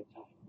lifetime.